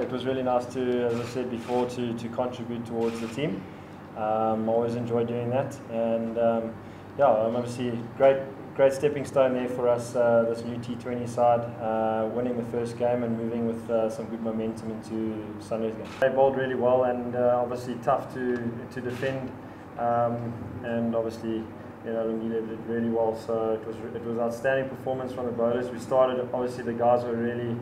it was really nice to, as I said before, to, to contribute towards the team. Um, I always enjoy doing that, and um, yeah, obviously great, great stepping stone there for us. Uh, this new T20 side, uh, winning the first game and moving with uh, some good momentum into Sunday's game. They bowled really well, and uh, obviously tough to to defend, um, and obviously you know, Lungile did really well. So it was it was outstanding performance from the bowlers. We started obviously the guys were really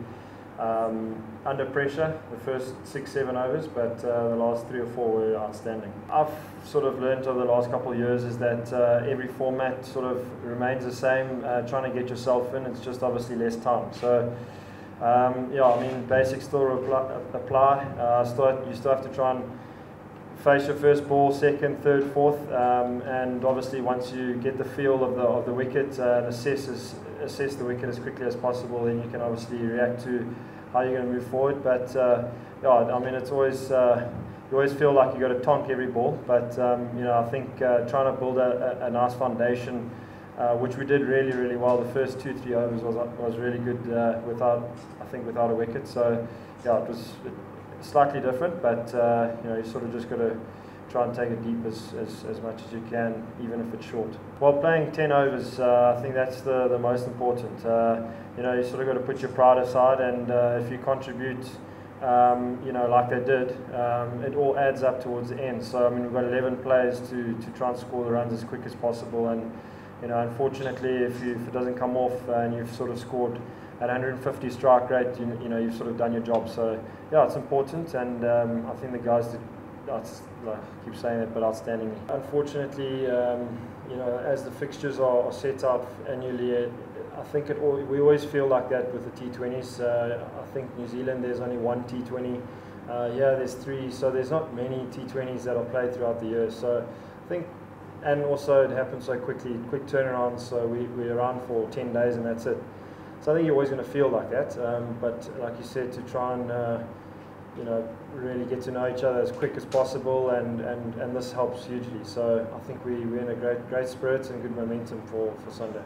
um, under pressure the first six seven overs, but uh, the last three or four were outstanding. I've sort of learned over the last couple of years is that uh, every format sort of remains the same. Uh, trying to get yourself in, it's just obviously less time. So. Um, yeah, I mean, basics still apply. Uh, still, you still have to try and face your first ball, second, third, fourth, um, and obviously once you get the feel of the of the wicket uh, and assess as, assess the wicket as quickly as possible, then you can obviously react to how you're going to move forward. But uh, yeah, I mean it's always uh, you always feel like you got to tonk every ball, but um, you know I think uh, trying to build a, a, a nice foundation. Uh, which we did really, really well. The first two, three overs was was really good uh, without, I think, without a wicket. So, yeah, it was it, slightly different, but uh, you know you sort of just got to try and take it deep as, as, as much as you can, even if it's short. While playing 10 overs, uh, I think that's the, the most important. Uh, you know, you sort of got to put your pride aside, and uh, if you contribute, um, you know, like they did, um, it all adds up towards the end. So, I mean, we've got 11 players to, to try and score the runs as quick as possible, and, you know, unfortunately, if, you, if it doesn't come off and you've sort of scored at 150 strike rate, you, you, know, you've sort of done your job. So, yeah, it's important, and um, I think the guys did, I keep saying it, but outstandingly. Unfortunately, um, you know, as the fixtures are, are set up annually, I think it all, we always feel like that with the T20s. Uh, I think New Zealand, there's only one T20. Uh, yeah, there's three, so there's not many T20s that are played throughout the year. So I think, and also it happens so quickly, quick turnaround. So we, we're around for 10 days and that's it. So I think you're always going to feel like that. Um, but like you said, to try and uh, you know really get to know each other as quick as possible, and, and, and this helps hugely. So I think we, we're in a great great spirit and good momentum for, for Sunday.